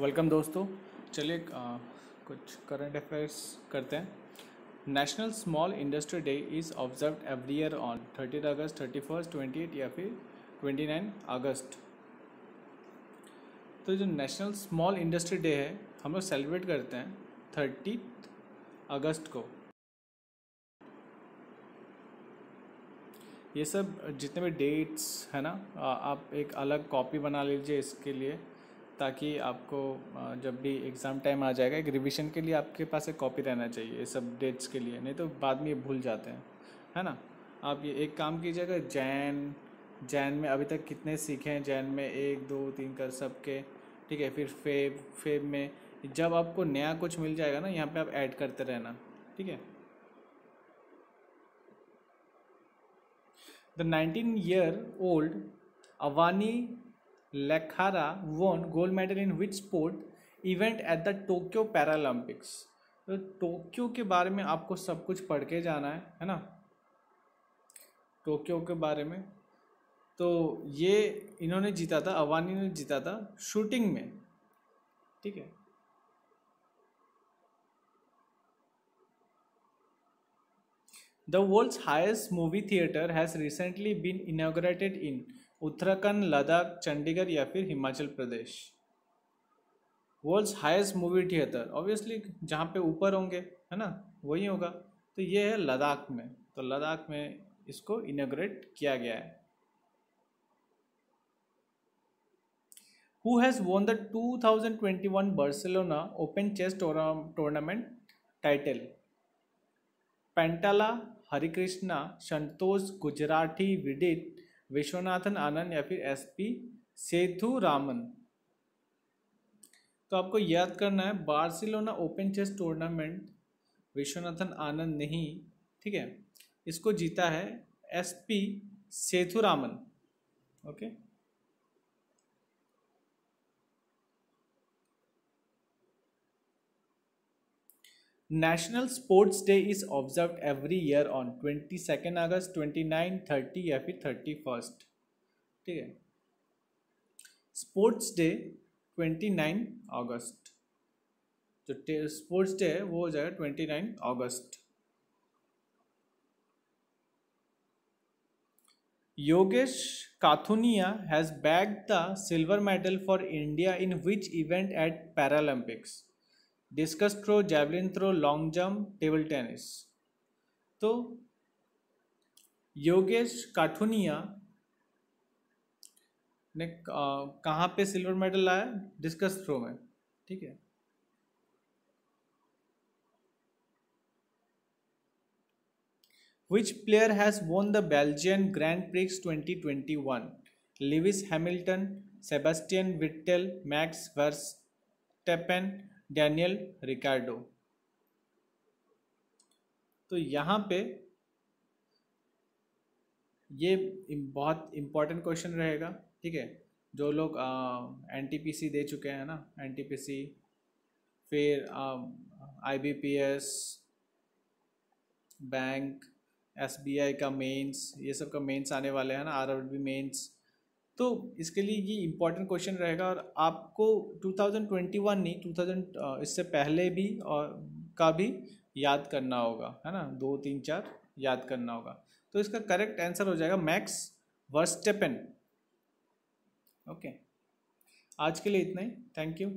Welcome दोस्तों। चलिए कुछ करंट अफेयर्स करते हैं। National small industry day is observe every year on thirty August thirty first twenty eight या फिर ट्वेंटी नाइन अगस्त तो जो नेशनल स्मॉल इंडस्ट्री डे है, हम लोग सेलिब्रेट करते हैं थर्टी अगस्त को। ये सब जितने भी डेट्स है ना आप एक अलग कॉपी बना लीजिए इसके लिए। ताकि आपको जब भी एग्ज़ाम टाइम आ जाएगा, एक रिवीजन के लिए आपके पास एक कॉपी रहना चाहिए सब डेट्स के लिए, नहीं तो बाद में ये भूल जाते हैं, है ना? आप ये, एक काम कीजिएगा, जैन जैन में अभी तक कितने सीखे हैं? जैन में एक, दो, तीन कर सबके, ठीक है? फिर फेब फेब में जब आपको नया कुछ मिल जाएगा ना, यहाँ पे आप ऐड करते रहना, ठीक है? The 19-year-old Avani Lekhara won gold medal in which sport event at the Tokyo Paralympics? तो टोक्यो के बारे में आपको सब कुछ पढ़ के जाना है है ना? टोक्यो के बारे में। तो ये इन्होंने जीता था अवानी ने जीता था शूटिंग में। ठीक है? The world's highest movie theatre has recently been inaugurated in Uttarakhand Ladakh Chandigarh या फिर Himachal Pradesh world's highest movie theatre obviously जहाँ पे ऊपर होंगे, है ना? वही होगा। तो ये है लद्दाख में। तो लद्दाख में इसको इनाग्रेट किया गया है। Who has won the 2021 Barcelona open chess tournament title Pentala Harikrishna Santosh Gujrathi Vidit Viswanathan Anand या फिर एस पी सेतु रामन। तो आपको याद करना है, Barcelona open chess tournament Viswanathan Anand नहीं ठीक है, इसको जीता है S P Sethuraman okay? National sports day is observe every year on twenty second August twenty nine thirty या फिर थर्टी फ़र्स्ट ठीक है? Sports day twenty nine August जो स्पोर्ट्स डे है, वो हो जाएगा twenty nine August Yogesh Kathuniya has bag the silver medal for India in which event at Paralympics discus throw javelin throw long jump table tennis तो योगेश काठुनिया ने कहाँ पे silver medal लाया? डिस्कस थ्रो में, ठीक है? Which player has won the Belgian Grand Prix 2021 Lewis Hamilton Sebastian Vettel Max Verstappen Daniel Ricciardo. तो यहाँ पे ये बहुत इंपॉर्टेंट क्वेश्चन रहेगा, ठीक है? जो लोग एन टी पी सी दे चुके हैं ना एन टी पी सी फिर I B P S bank S B I का मेंस ये सब का मेंस आने वाले हैं ना आर आर बी मेंस तो इसके लिए ये इंपॉर्टेंट क्वेश्चन रहेगा और आपको 2021 नहीं 2000 इससे पहले भी और का भी याद करना होगा, है ना? दो, तीन, चार याद करना होगा। तो इसका करेक्ट आंसर हो जाएगा मैक्स वर्स्टेपन ओके आज के लिए इतना ही। Thank you